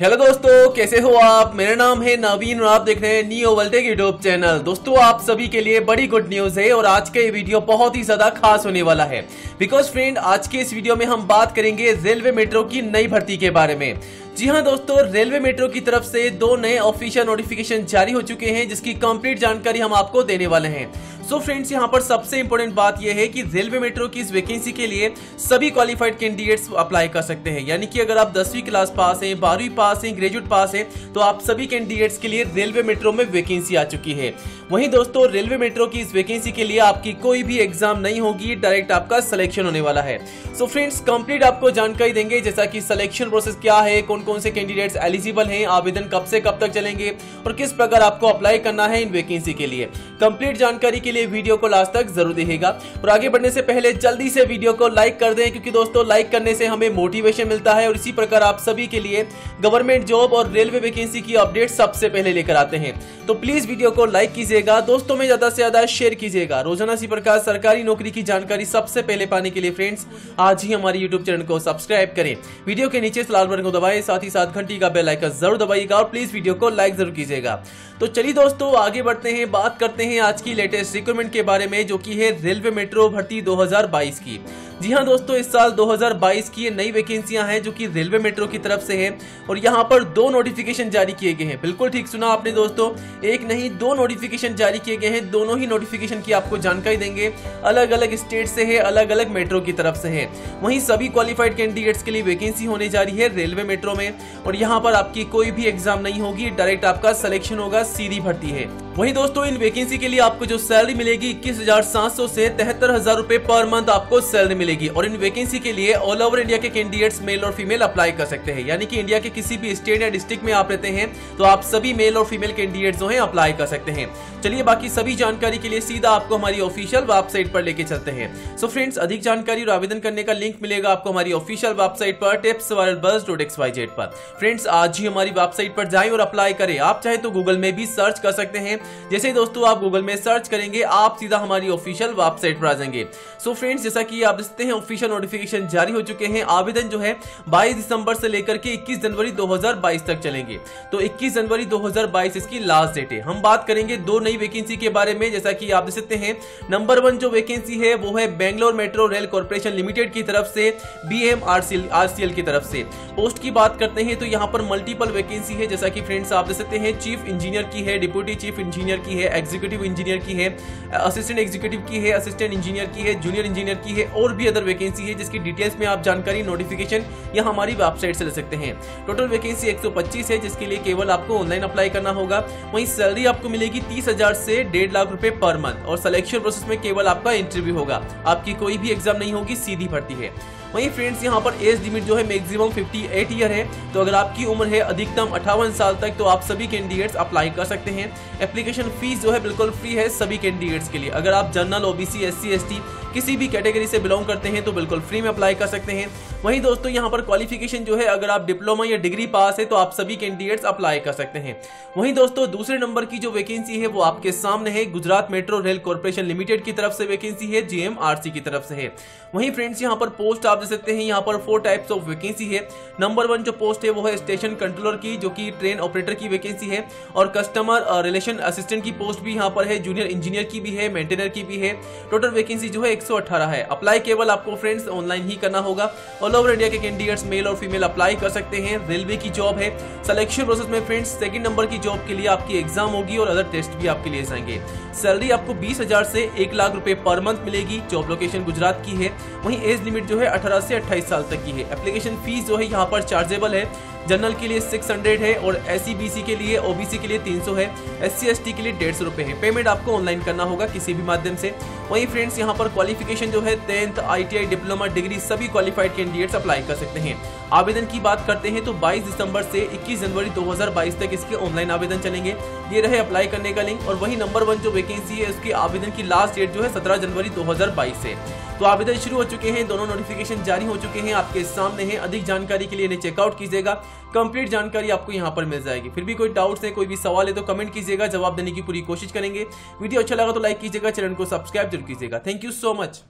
Hello दोस्तों, कैसे हो आप? मेरा नाम है नवीन और आप देख रहे हैं नियो वल्टेक यूट्यूब चैनल दोस्तों, आप सभी के लिए बड़ी गुड न्यूज़ है और आज का ये वीडियो बहुत ही ज़्यादा खास होने वाला है। बिकॉज़ फ्रेंड आज के इस वीडियो में हम बात करेंगे रेलवे मेट्रो की नई भर्ती के बारे में। जी हाँ दोस्तों, रेलवे मेट्रो की तरफ़ से दो नए ऑफिशियल नोटिफिकेशन जारी हो चुके हैं, जिसकी कंप्लीट जानकारी हम आपको देने वाले हैं। सो so फ्रेंड्स यहाँ पर सबसे इंपॉर्टेंट बात यह है कि रेलवे मेट्रो की इस वैकेंसी के लिए सभी क्वालिफाइड कैंडिडेट्स अप्लाई कर सकते हैं। यानी कि अगर आप दसवीं क्लास पास हैं, बारहवीं पास हैं ग्रेजुएट पास हैं तो आप सभी कैंडिडेट्स के लिए रेलवे मेट्रो में वैकेंसी आ चुकी है। वहीं दोस्तों, रेलवे मेट्रो की इस वैकेंसी के लिए आपकी कोई भी एग्ज़ाम नहीं होगी डायरेक्ट आपका सिलेक्शन होने वाला है। सो फ्रेंड्स कंप्लीट आपको जानकारी देंगे, जैसा कि सिलेक्शन प्रोसेस क्या है कौन कौन से कैंडिडेट्स एलिजिबल हैं, आवेदन कब से कब तक चलेंगे और किस प्रकार आपको अप्लाई करना है इन वैकेंसी के लिए। कंप्लीट जानकारी के लिए वीडियो को लास्ट तक ज़रूर देखेगा और आगे बढ़ने से पहले जल्दी से वीडियो को लाइक कर दें, क्योंकि दोस्तों लाइक करने से हमें मोटिवेशन मिलता है और इसी प्रकार आप सभी के लिए गवर्नमेंट जॉब और रेलवे वैकेंसी की अपडेट सबसे पहले लेकर आते हैं। तो प्लीज़ वीडियो को लाइक कीजिएगा, दोस्तों में ज़्यादा से ज़्यादा शेयर कीजिएगा। रोज़ाना इसी प्रकार सरकारी नौकरी की जानकारी सबसे पहले पाने के लिए फ्रेंड्स आज ही हमारे यूट्यूब चैनल को सब्सक्राइब करें। वीडियो के नीचे लाल बटन को दबाए, साथ ही साथ घंटी का बेल आइकन ज़रूर दबाइएगा और प्लीज़ वीडियो को लाइक ज़रूर कीजिएगा। तो चलिए दोस्तों, आगे बढ़ते हैं, बात करते हैं आज की लेटेस्ट रिक्रूटमेंट के बारे में, जो कि है रेलवे मेट्रो भर्ती 2022 की। जी हाँ दोस्तों, इस साल 2022 की ये नई वैकेंसियाँ हैं, जो कि रेलवे मेट्रो की तरफ़ से है, और यहाँ पर दो नोटिफिकेशन जारी किए गए हैं। बिल्कुल ठीक सुना आपने दोस्तों, एक नहीं, दो नोटिफिकेशन जारी किए गए हैं, दोनों ही नोटिफिकेशन की आपको जानकारी देंगे। अलग अलग स्टेट से है अलग अलग मेट्रो की तरफ़ से है। वहीं सभी क्वालिफाइड कैंडिडेट्स के लिए वैकेंसी होने जा रही है रेलवे मेट्रो और यहाँ पर आपकी कोई भी एग्ज़ाम नहीं होगी डायरेक्ट आपका सिलेक्शन होगा, सीधी भर्ती है। वहीं दोस्तों, इन वैकेंसी के लिए आपको जो सैलरी मिलेगी, इक्कीस हज़ार सात सौ से तिहत्तर हज़ार रूपए पर मंथ आपको सैलरी मिलेगी। और इन वैकेंसी के लिए ऑल ओवर इंडिया के कैंडिडेट्स मेल और फीमेल अप्लाई कर सकते हैं। यानी कि इंडिया के किसी भी स्टेट या डिस्ट्रिक्ट में आप रहते हैं तो आप सभी मेल और फीमेल कैंडिडेट जो है अप्लाई कर सकते हैं। चलिए, बाकी सभी जानकारी के लिए सीधा आपको हमारी ऑफिशियल वेबसाइट पर लेके चलते हैं। सो फ्रेंड्स अधिक जानकारी और आवेदन करने का लिंक मिलेगा आपको हमारी ऑफिशियल वेबसाइट पर टिप्स पर। फ्रेंड्स आज ही हमारी वेबसाइट पर जाए और अप्लाई करें। आप चाहे तो गूगल में भी सर्च कर सकते हैं। जैसे दोस्तों आप गूगल में सर्च करेंगे, आप सीधा हमारी ऑफिशियल वेबसाइट पर आ जाएँगे। सो फ्रेंड्स जैसा कि आप देखते हैं ऑफिशियल नोटिफिकेशन जारी हो चुके हैं। आवेदन जो है 22 दिसंबर से लेकर के 21 जनवरी 2022 तक चलेंगे। तो 21 जनवरी 2022 इसकी लास्ट डेट है। हम बात करेंगे दो नई वैकेंसी के बारे में। जैसा कि आप देख सकते हैं नंबर वन जो वैकेंसी है, वो है Bangalore metro rail corporation limited की तरफ़ से बी एम की तरफ़ से। पोस्ट की बात करते हैं तो यहाँ पर मल्टीपल वैकेंसी है। जैसा कि फ्रेंड्स आप देख सकते हैं चीफ इंजीनियर की है डिप्यूटी चीफ इंजीनियर की है एग्जीक्यूटिव इंजीनियर की है असिस्टेंट एग्जीक्यूटिव की है असिस्टेंट इंजीनियर की है जूनियर इंजीनियर की है, और भी अदर वैकेंसी है जिसकी डिटेल्स में आप जानकारी नोटिफिकेशन या हमारी वेबसाइट से ले सकते हैं। टोटल वैकेंसी 125 है, जिसके लिए केवल आपको ऑनलाइन अप्लाई करना होगा। वहीं सैलरी आपको मिलेगी तीस से डेढ़ लाख रुपए पर मंथ और सिलेक्शन प्रोसेस में केवल आपका इंटरव्यू होगा। आपकी कोई भी एग्ज़ाम नहीं होगी, सीधी भर्ती है। वहीं फ्रेंड्स यहाँ पर एज लिमिट जो है मैक्सिमम 58 ईयर है। तो अगर आपकी उम्र है अधिकतम अठावन साल तक तो आप सभी कैंडिडेट्स अप्लाई कर सकते हैं। एप्लीकेशन फ़ीस जो है बिल्कुल फ्री है सभी कैंडिडेट्स के लिए। अगर आप जनरल ओबीसी एससी एसटी किसी भी कैटेगरी से बिलोंग करते हैं तो बिल्कुल फ्री में अप्लाई कर सकते हैं। वहीं दोस्तों, यहाँ पर क्वालिफिकेशन जो है, अगर आप डिप्लोमा या डिग्री पास है तो आप सभी कैंडिडेट्स अप्लाई कर सकते हैं। वहीं दोस्तों, दूसरे नंबर की जो वैकेंसी है, वो आपके सामने है। Gujarat metro rail corporation limited की तरफ़ से वैकेंसी है जीएमआरसी की तरफ़ से है। वहीं फ्रेंड्स यहाँ पर पोस्ट आप दे सकते हैं, यहाँ पर फोर टाइप्स ऑफ़ वैकेंसी है। नंबर वन जो पोस्ट है, वो है स्टेशन कंट्रोलर की, जो की ट्रेन ऑपरेटर की वैकेंसी है। और कस्टमर रिलेशन असिस्टेंट की पोस्ट भी यहाँ पर है जूनियर इंजीनियर की भी है मेंटेनर की भी है। टोटल वैकेंसी जो है 118 है। अप्लाई केवल आपको फ्रेंड्स ऑनलाइन ही करना होगा। ऑल ओवर इंडिया के कैंडिडेट्स मेल और फीमेल अप्लाई कर सकते हैं। रेलवे की जॉब है। सिलेक्शन प्रोसेस में फ्रेंड्स सेकंड नंबर की जॉब के लिए आपकी एग्ज़ाम होगी और अदर टेस्ट भी आपके लिए जाएँगे। सैलरी आपको बीस हज़ार से एक लाख रुपए पर मंथ मिलेगी। जॉब लोकेशन गुजरात की है। वहीं एज लिमिट जो है अठारह से अट्ठाईस साल तक की है। एप्लीकेशन फ़ीस जो है यहाँ पर चार्जेबल है। जनरल के लिए 600 है और एस सी के लिए ओबीसी के लिए 300 है। एस सी के लिए डेढ़ सौ रुपए है। पेमेंट आपको ऑनलाइन करना होगा किसी भी माध्यम से। वहीं फ्रेंड्स यहाँ पर क्वालिफिकेशन जो है टेंथ आईटीआई डिप्लोमा डिग्री सभी क्वालिफाइड कैंडिडेट्स अप्लाई कर सकते हैं। आवेदन की बात करते हैं तो 22 दिसंबर से 21 जनवरी 2022 तक इसके ऑनलाइन आवेदन चलेंगे। ये रहे अप्लाई करने का लिंक और वही नंबर वन जो वैकेंसी है, उसके आवेदन की लास्ट डेट जो है 17 जनवरी दो से। तो आवेदन शुरू हो चुके हैं। दोनों नोटिफिकेशन जारी हो चुके हैं। आपके सामने हैं। अधिक जानकारी के लिए इन्हें चेकआउट कीजिएगा। कंप्लीट जानकारी आपको यहाँ पर मिल जाएगी। फिर भी कोई डाउट्स है, कोई भी सवाल है तो कमेंट कीजिएगा, जवाब देने की पूरी कोशिश करेंगे। वीडियो अच्छा लगा तो लाइक कीजिएगा, चैनल को सब्सक्राइब ज़रूर कीजिएगा। Thank you so much